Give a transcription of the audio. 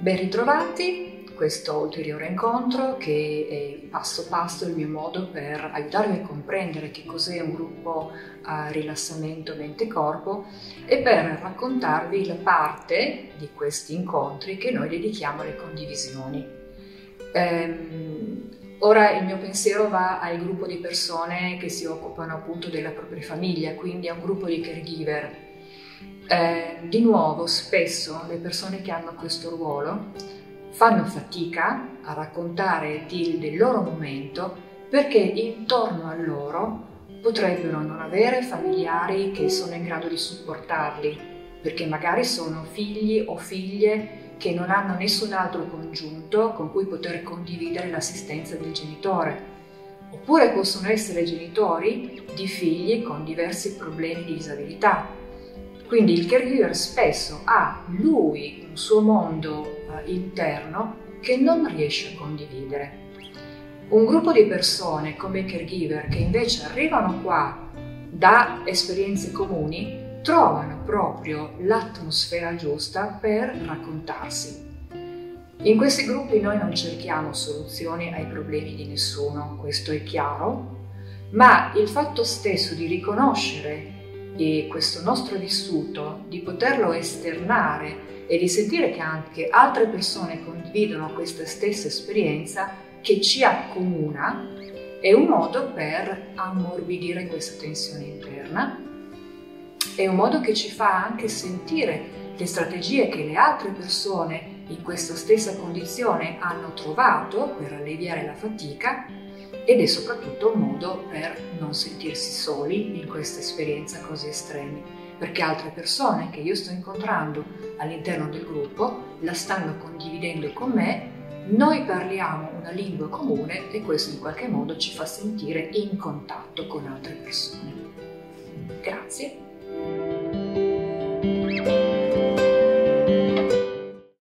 Ben ritrovati, questo ulteriore incontro che è passo passo il mio modo per aiutarvi a comprendere che cos'è un gruppo a rilassamento mente-corpo e per raccontarvi la parte di questi incontri che noi dedichiamo alle condivisioni. Ehm, ora il mio pensiero va al gruppo di persone che si occupano appunto della propria famiglia, quindi a un gruppo di caregiver eh, di nuovo, spesso le persone che hanno questo ruolo fanno fatica a raccontare di, del loro momento perché intorno a loro potrebbero non avere familiari che sono in grado di supportarli, perché magari sono figli o figlie che non hanno nessun altro congiunto con cui poter condividere l'assistenza del genitore. Oppure possono essere genitori di figli con diversi problemi di disabilità quindi il caregiver spesso ha lui un suo mondo eh, interno che non riesce a condividere. Un gruppo di persone come caregiver che invece arrivano qua da esperienze comuni trovano proprio l'atmosfera giusta per raccontarsi. In questi gruppi noi non cerchiamo soluzioni ai problemi di nessuno, questo è chiaro, ma il fatto stesso di riconoscere e questo nostro vissuto, di poterlo esternare e di sentire che anche altre persone condividono questa stessa esperienza che ci accomuna, è un modo per ammorbidire questa tensione interna, è un modo che ci fa anche sentire le strategie che le altre persone in questa stessa condizione hanno trovato per alleviare la fatica ed è soprattutto un modo per non sentirsi soli in questa esperienza così estremi, perché altre persone che io sto incontrando all'interno del gruppo la stanno condividendo con me, noi parliamo una lingua comune e questo in qualche modo ci fa sentire in contatto con altre persone. Grazie.